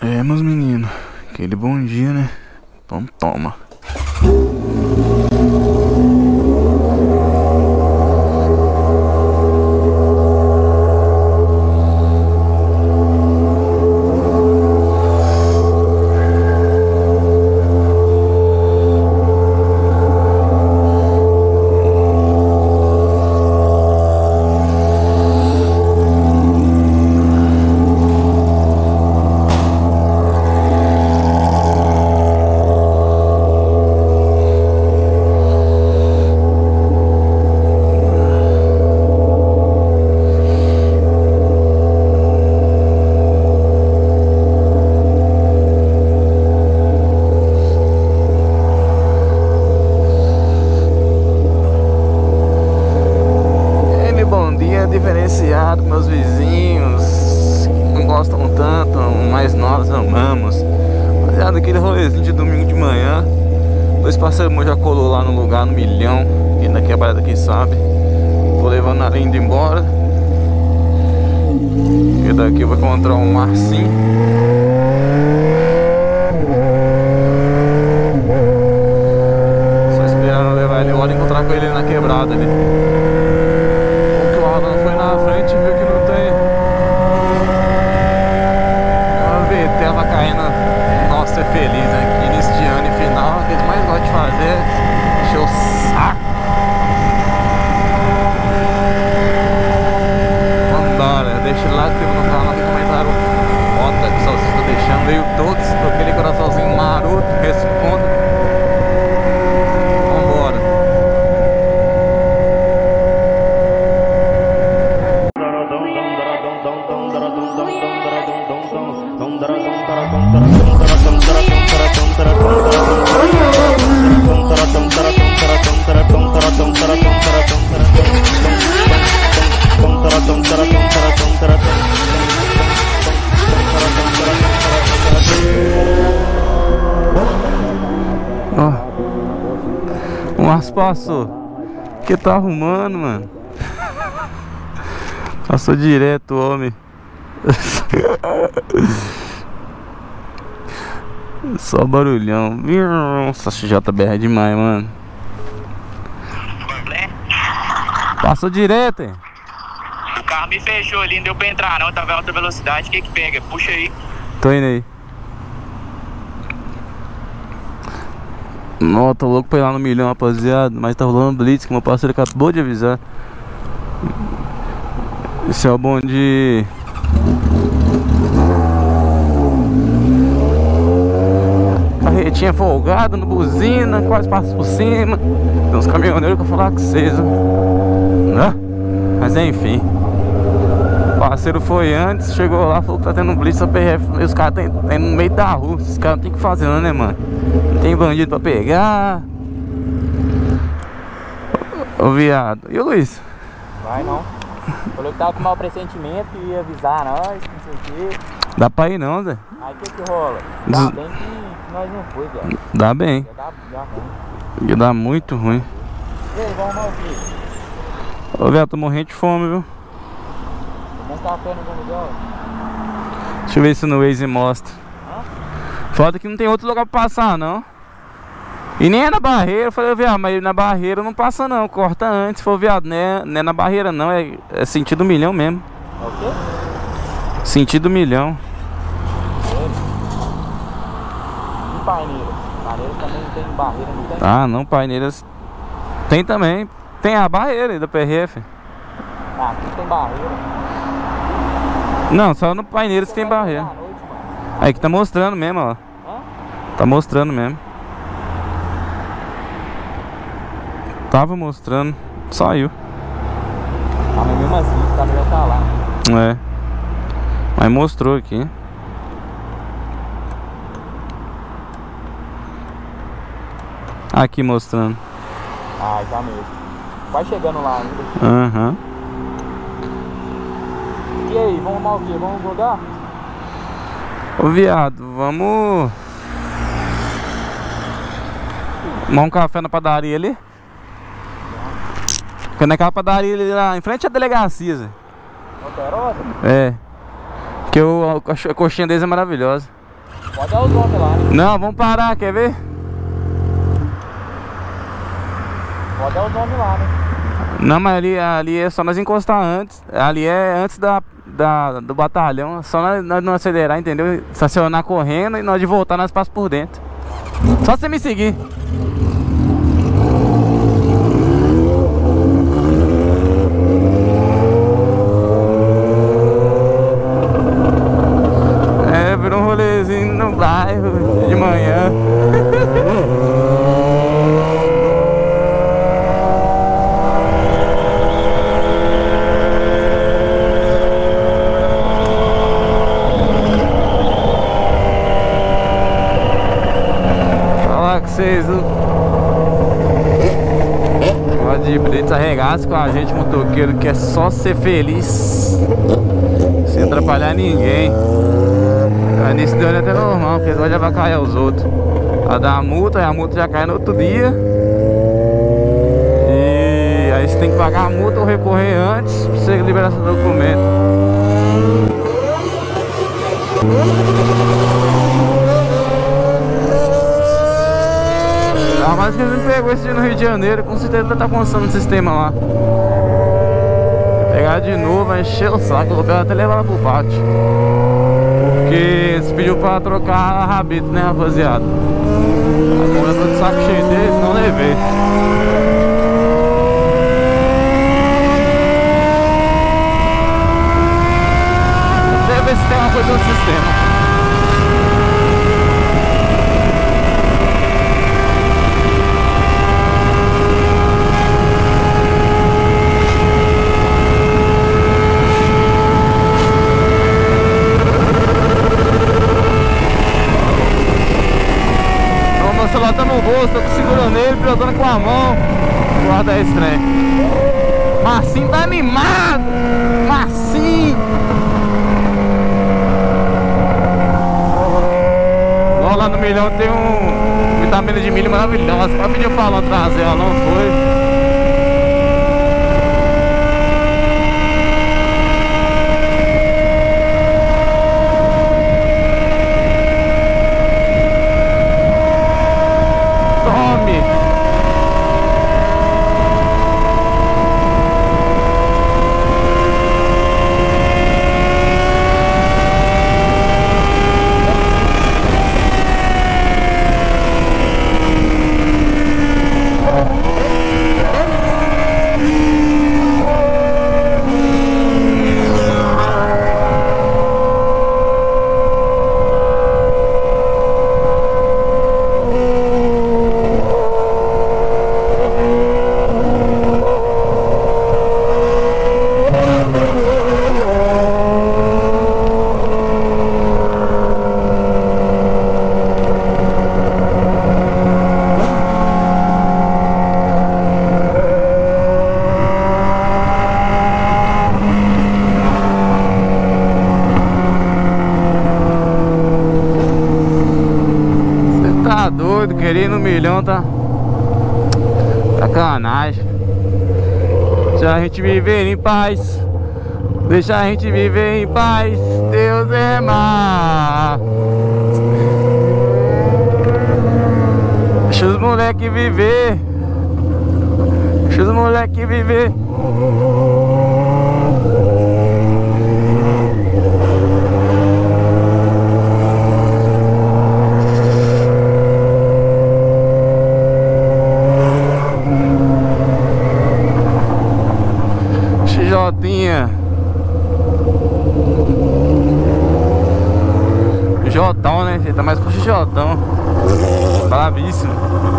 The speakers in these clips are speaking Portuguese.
É, meus meninos, aquele bom dia, né? Então toma. Dois parceiros meus já colou lá no lugar, no milhão. Quem da quebrada aqui sabe. Tô levando ela indo embora. E daqui eu vou encontrar o Marcinho. Só esperando levar ele embora e encontrar com ele na quebrada ali. Márcio passou. que tá arrumando, mano? Passou direto, homem. Só barulhão. Nossa, JBR é demais, mano. Passou direto, hein? O carro me fechou ali, não deu pra entrar não, tava em alta velocidade, o que que pega? Puxa aí. Tô indo aí. Nó, tô louco pra ir lá no milhão, rapaziada. Mas tá rolando blitz que meu parceiro acabou de avisar. Esse é o bonde. Carretinha folgada no buzina, quase passa por cima. Tem uns caminhoneiros que eu falar com vocês, né? Mas enfim. O parceiro foi antes, chegou lá, falou que tá tendo um blitz da PRF. E os caras tem, tem no meio da rua. Esses caras não tem o que fazer, não, né, mano? Não tem bandido pra pegar. Ô, viado. E o Luiz? Vai não. Falou que tava com mau pressentimento, que ia avisar nós, não sei o quê. Dá pra ir não, Zé? Aí o que que rola? Dá Des- bem que, nós não foi, velho. Dá bem. Ia dar, dar ruim. Ia dar muito ruim. E aí, vamos arrumar o quê? Ô, viado, tô morrendo de fome, viu? No bom lugar? Deixa eu ver se no Waze mostra. Foda que não tem outro lugar pra passar, não. E nem é na barreira. Eu falei, viado, mas na barreira não passa não. Corta antes. For viado, não é, não é na barreira não. É, é sentido milhão mesmo. É o quê? Sentido milhão. E paineiras? Paineiras também tem barreira, não tem? Ah, não, paineiras. Tem também. Tem a barreira aí da PRF. Ah, aqui tem barreira. Não, só no paineiras que tem barreira. Aí que tá mostrando mesmo, ó. Tá mostrando mesmo. Tava mostrando. Saiu. Ah, mas mesmo assim, o cara já tá lá. É. Mas mostrou aqui. Aqui mostrando. Ah, tá mesmo. Vai chegando lá ainda. Aham. Aí, vamos arrumar o quê? Vamos jogar? Ô viado, vamos. Tomar um café na padaria ali? Fica naquela padaria ali lá, em frente à delegacia, Zé. É. Que o, a coxinha deles é maravilhosa. Pode dar os homens lá, né? Não, vamos parar, quer ver? Pode dar os homens lá, né? Não, mas ali, ali é só nós encostar antes. Ali é antes da, da, do batalhão. Só nós não acelerar, entendeu? Estacionar correndo e nós de voltar nós passamos por dentro. Só você me seguir. É, virou um rolezinho no bairro de manhã. Falar com vocês, o Pode de Blitz arregaça com a gente, motoqueiro, que é só ser feliz sem atrapalhar ninguém. Aí nisso deu até normal, porque eles vai cair os outros. Vai dar a multa, e a multa já cai no outro dia. E aí você tem que pagar a multa ou recorrer antes pra você liberar seu documento. Mas que ele pegou esse dia no Rio de Janeiro, com certeza tá constando o sistema lá. Pegar de novo, vai encher o saco, vou até levar ela pro pátio. Porque se pediu pra trocar a rabito, né, rapaziada? Agora eu tô de saco cheio deles, não levei. Deve ver se tem uma coisa no sistema. Então, meu celular tá no bolso, tô segurando ele, pilotando com a mão. Guarda esse trem. Marcinho tá animado! Marcinho! Lá, lá no milhão tem um vitamina de milho maravilhosa. Pode pedir o falão trazer, ela não foi. Tome! Você tá doido, querer ir no milhão, tá? Sacanagem. Deixa a gente viver em paz. Deixa a gente viver em paz. Deus é mar. Deixa os moleque viver. Deixa os moleque viver. XJ. Jotão, né? Ele tá mais com XJ. Bravíssimo.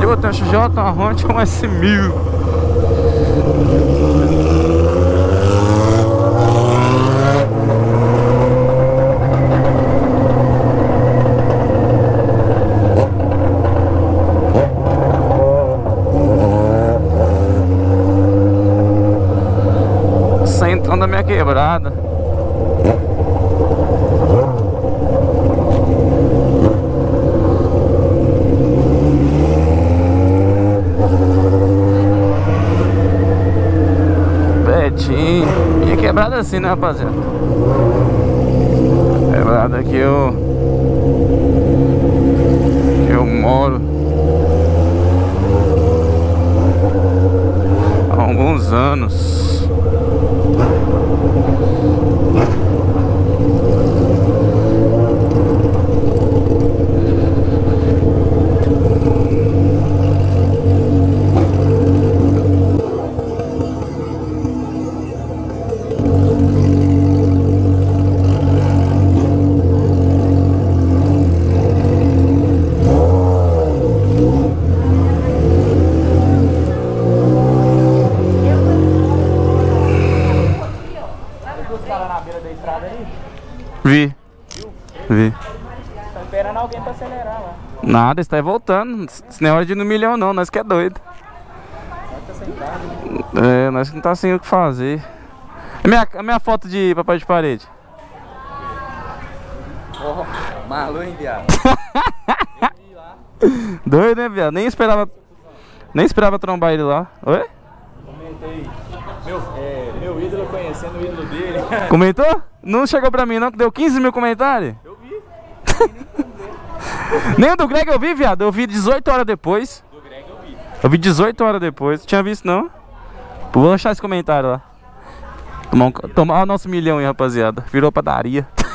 Eu tenho um XJ, uma Honda um S1000. Centrão da minha quebrada. Betinho. Minha quebrada assim, né, rapaziada? rapaziada, que eu que eu moro há alguns anos. Nada, está aí voltando. Isso não é hora de ir no milhão não, nós que é doido. É, nós que não tá sem o que fazer. A minha, a minha foto de papai de parede. Ó, malu, hein, viado? Doido, né, viado? Nem esperava. Nem esperava trombar ele lá. Oi? Comentei. Meu, é, meu ídolo conhecendo o ídolo dele. Comentou? Não chegou pra mim não, que deu 15 mil comentários? Nem o do Greg eu vi, viado. Eu vi 18 horas depois. Do Greg eu vi. Eu vi 18 horas depois. Tinha visto não. Vou achar esse comentário lá. Tomar, um, tomar o nosso milhão aí, rapaziada. Virou padaria.